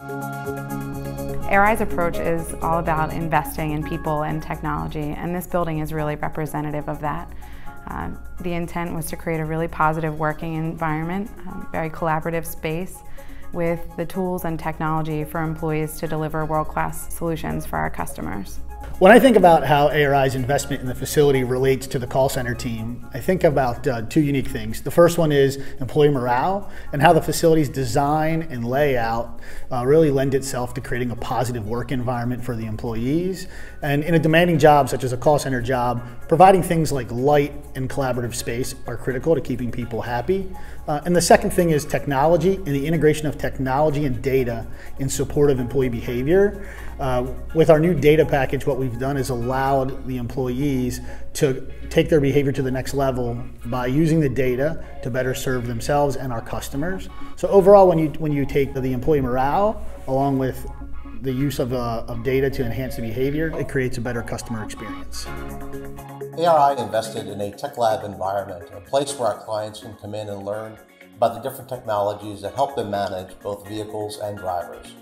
ARI's approach is all about investing in people and technology, and this building is really representative of that. Uh, the intent was to create a really positive working environment, um, very collaborative space, with the tools and technology for employees to deliver world-class solutions for our customers. When I think about how ARI's investment in the facility relates to the call center team, I think about uh, two unique things. The first one is employee morale and how the facility's design and layout uh, really lend itself to creating a positive work environment for the employees. And in a demanding job such as a call center job, providing things like light and collaborative space are critical to keeping people happy. Uh, and the second thing is technology and the integration of technology and data in support of employee behavior. Uh, with our new data package, what we've done is allowed the employees to take their behavior to the next level by using the data to better serve themselves and our customers. So overall, when you when you take the employee morale along with the use of, uh, of data to enhance the behavior, it creates a better customer experience. ARI invested in a tech lab environment, a place where our clients can come in and learn about the different technologies that help them manage both vehicles and drivers.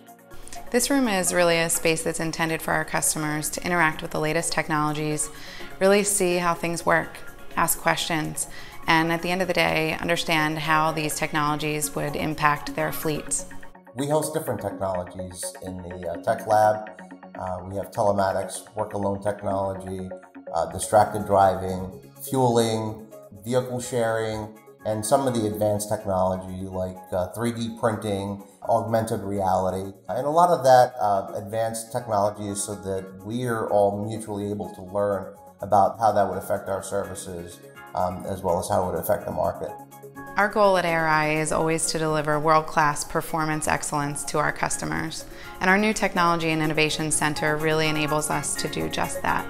This room is really a space that's intended for our customers to interact with the latest technologies, really see how things work, ask questions, and at the end of the day, understand how these technologies would impact their fleets. We host different technologies in the uh, tech lab. Uh, we have telematics, work alone technology, uh, distracted driving, fueling, vehicle sharing, and some of the advanced technology like 3D uh, printing, augmented reality. And a lot of that uh, advanced technology is so that we are all mutually able to learn about how that would affect our services um, as well as how it would affect the market. Our goal at ARI is always to deliver world-class performance excellence to our customers. And our new Technology and Innovation Center really enables us to do just that.